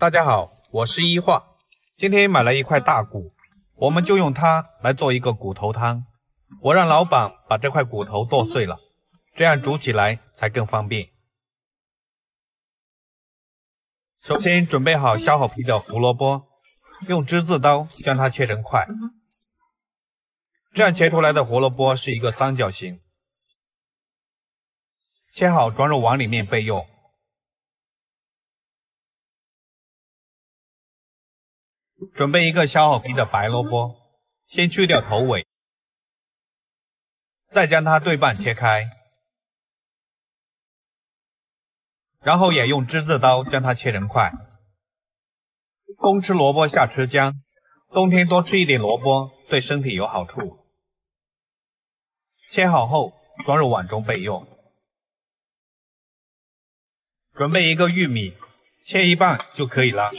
大家好，我是一画，今天买了一块大骨，我们就用它来做一个骨头汤。我让老板把这块骨头剁碎了，这样煮起来才更方便。首先准备好削好皮的胡萝卜，用之字刀将它切成块，这样切出来的胡萝卜是一个三角形。切好装入碗里面备用。准备一个削好皮的白萝卜，先去掉头尾，再将它对半切开，然后也用之字刀将它切成块。冬吃萝卜夏吃姜，冬天多吃一点萝卜对身体有好处。切好后装入碗中备用。准备一个玉米，切一半就可以了。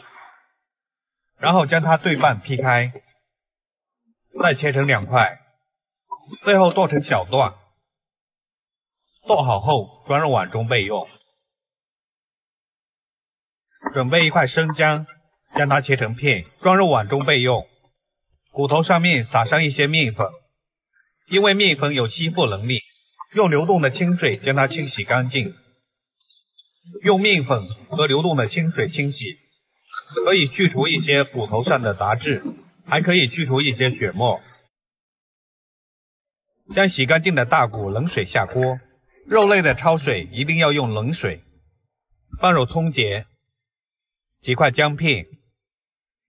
然后将它对半劈开，再切成两块，最后剁成小段。剁好后装入碗中备用。准备一块生姜，将它切成片，装入碗中备用。骨头上面撒上一些面粉，因为面粉有吸附能力，用流动的清水将它清洗干净。用面粉和流动的清水清洗。可以去除一些骨头上的杂质，还可以去除一些血沫。将洗干净的大骨冷水下锅，肉类的焯水一定要用冷水。放入葱节、几块姜片、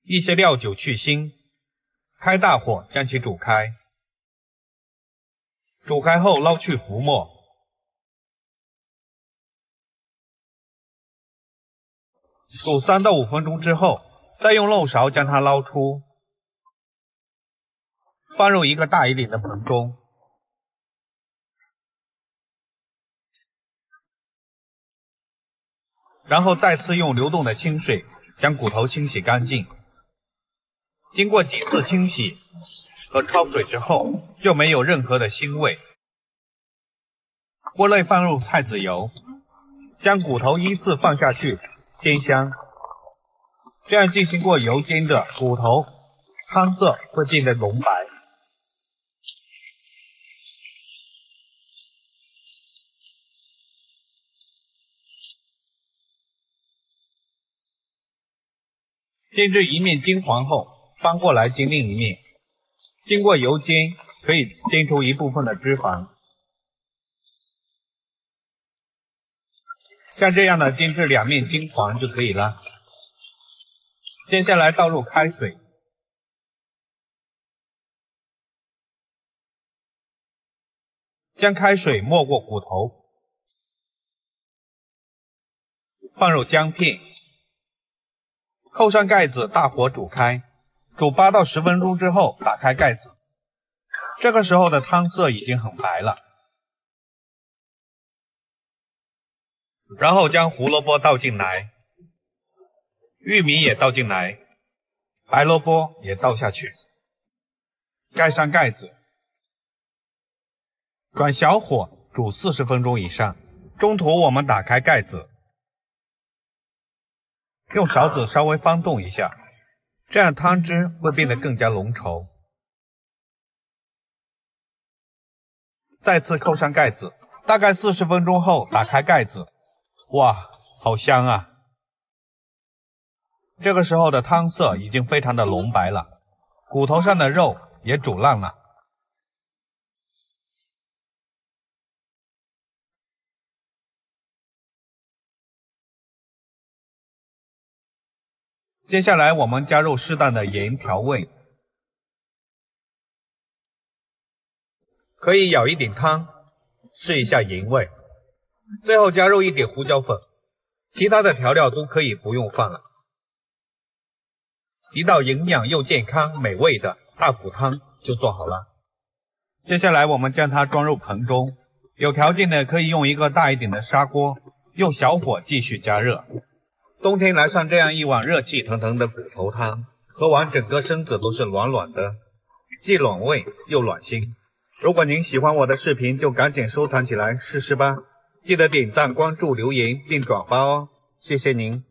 一些料酒去腥，开大火将其煮开。煮开后捞去浮沫。煮三到五分钟之后，再用漏勺将它捞出，放入一个大一点的盆中，然后再次用流动的清水将骨头清洗干净。经过几次清洗和焯水之后，就没有任何的腥味。锅内放入菜籽油，将骨头依次放下去。煎香，这样进行过油煎的骨头汤色会变得浓白。煎至一面金黄后，翻过来煎另一面。经过油煎，可以煎出一部分的脂肪。像这样的煎至两面金黄就可以了。接下来倒入开水，将开水没过骨头，放入姜片，扣上盖子，大火煮开，煮八到十分钟之后打开盖子，这个时候的汤色已经很白了。然后将胡萝卜倒进来，玉米也倒进来，白萝卜也倒下去，盖上盖子，转小火煮四十分钟以上。中途我们打开盖子，用勺子稍微翻动一下，这样汤汁会变得更加浓稠。再次扣上盖子，大概四十分钟后打开盖子。哇，好香啊！这个时候的汤色已经非常的浓白了，骨头上的肉也煮烂了。接下来我们加入适当的盐调味，可以舀一点汤，试一下盐味。最后加入一点胡椒粉，其他的调料都可以不用放了。一道营养又健康、美味的大骨汤就做好了。接下来我们将它装入盆中，有条件的可以用一个大一点的砂锅，用小火继续加热。冬天来上这样一碗热气腾腾的骨头汤，喝完整个身子都是暖暖的，既暖胃又暖心。如果您喜欢我的视频，就赶紧收藏起来试试吧。记得点赞、关注、留言并转发哦，谢谢您。